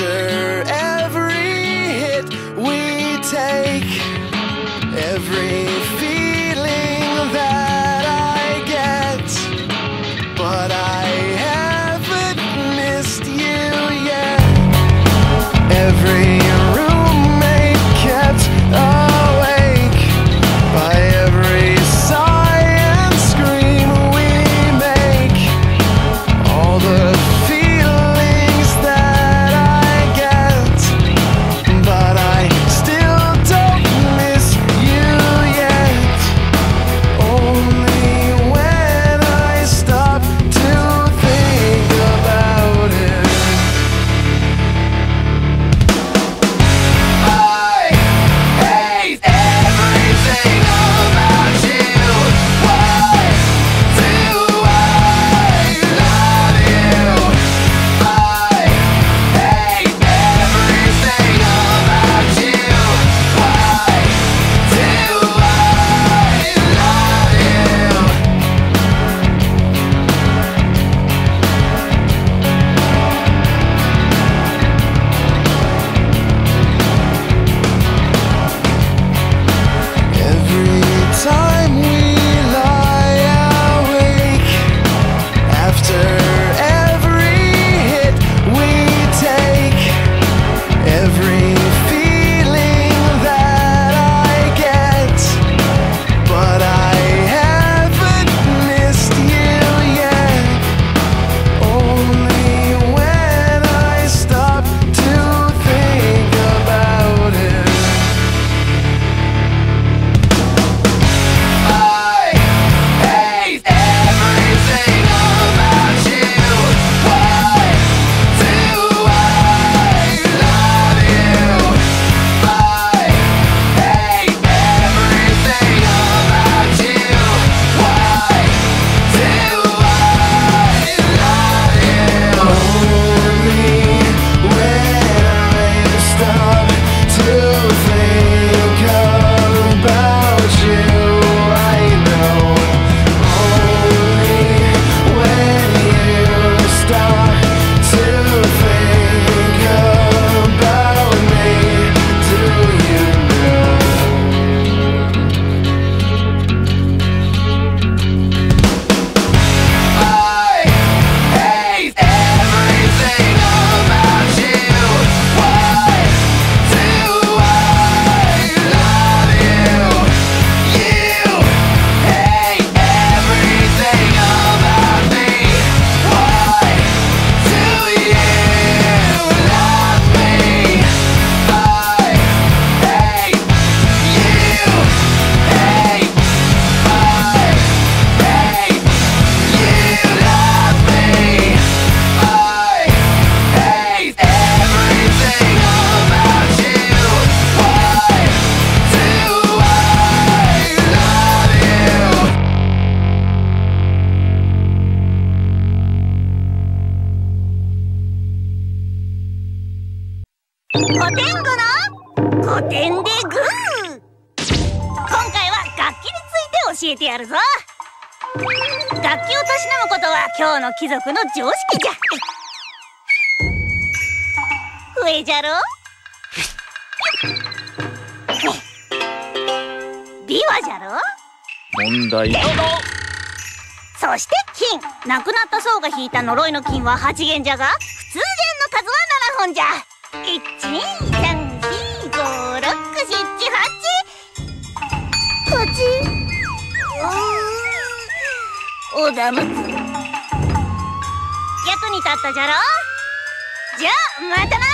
After の古典でグー。今回は楽器について教えてやるぞ。楽器をたしなむことは今日の貴族の常識じゃ。笛じゃろ？琵琶じゃろ？問題。そして金。亡くなった僧が引いた呪いの金は8弦じゃが普通弦の数は7本じゃ。123456788おだむつ役に立ったじゃろ。じゃあまたな。